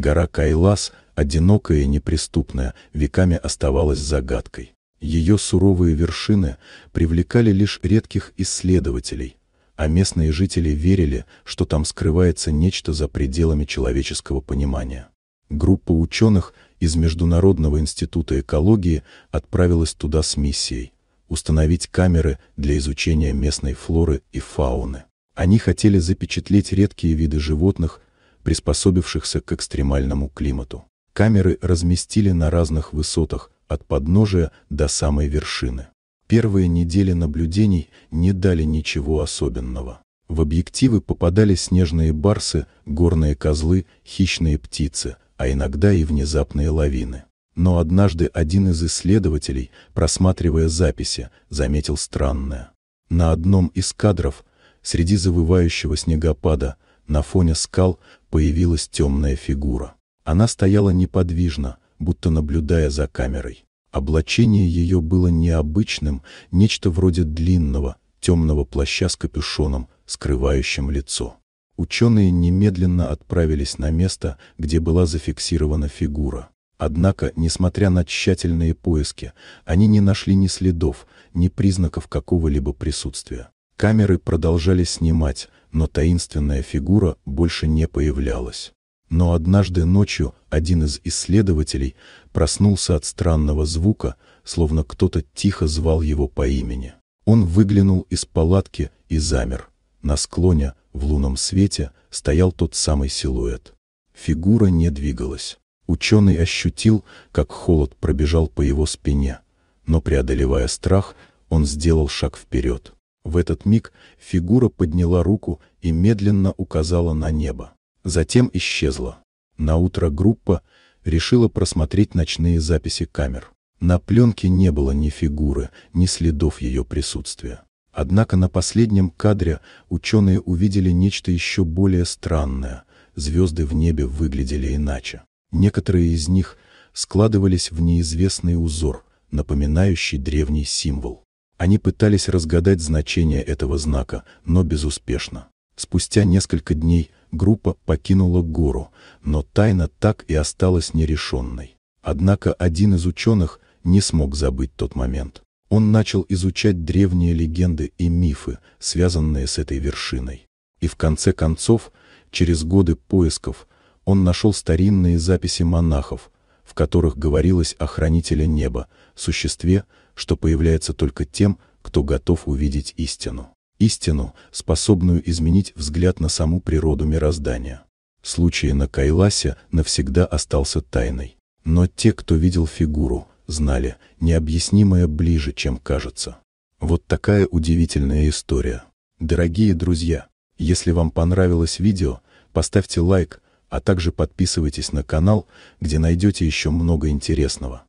Гора Кайлас, одинокая и неприступная, веками оставалась загадкой. Ее суровые вершины привлекали лишь редких исследователей, а местные жители верили, что там скрывается нечто за пределами человеческого понимания. Группа ученых из Международного института экологии отправилась туда с миссией установить камеры для изучения местной флоры и фауны. Они хотели запечатлеть редкие виды животных, приспособившихся к экстремальному климату. Камеры разместили на разных высотах, от подножия до самой вершины. Первые недели наблюдений не дали ничего особенного. В объективы попадали снежные барсы, горные козлы, хищные птицы, а иногда и внезапные лавины. Но однажды один из исследователей, просматривая записи, заметил странное. На одном из кадров, среди завывающего снегопада, на фоне скал появилась темная фигура. Она стояла неподвижно, будто наблюдая за камерой. Облачение ее было необычным, нечто вроде длинного, темного плаща с капюшоном, скрывающим лицо. Ученые немедленно отправились на место, где была зафиксирована фигура. Однако, несмотря на тщательные поиски, они не нашли ни следов, ни признаков какого-либо присутствия. Камеры продолжали снимать, но таинственная фигура больше не появлялась. Но однажды ночью один из исследователей проснулся от странного звука, словно кто-то тихо звал его по имени. Он выглянул из палатки и замер. На склоне, в лунном свете, стоял тот самый силуэт. Фигура не двигалась. Ученый ощутил, как холод пробежал по его спине, но, преодолевая страх, он сделал шаг вперед. В этот миг фигура подняла руку и медленно указала на небо затем исчезла. На утро группа решила просмотреть ночные записи камер. На пленке не было ни фигуры, ни следов ее присутствия. Однако на последнем кадре ученые увидели нечто еще более странное. Звезды в небе выглядели иначе. Некоторые из них складывались в неизвестный узор, напоминающий древний символ. Они пытались разгадать значение этого знака, но безуспешно. Спустя несколько дней группа покинула гору, но тайна так и осталась нерешенной. Однако один из ученых не смог забыть тот момент. Он начал изучать древние легенды и мифы, связанные с этой вершиной. И в конце концов, через годы поисков, он нашел старинные записи монахов, в которых говорилось о хранителе неба, существе, что появляется только тем, кто готов увидеть истину истину, способную изменить взгляд на саму природу мироздания. Случай на Кайласе навсегда остался тайной. Но те, кто видел фигуру, знали, необъяснимое ближе, чем кажется. Вот такая удивительная история. Дорогие друзья, если вам понравилось видео, поставьте лайк, а также подписывайтесь на канал, где найдете еще много интересного.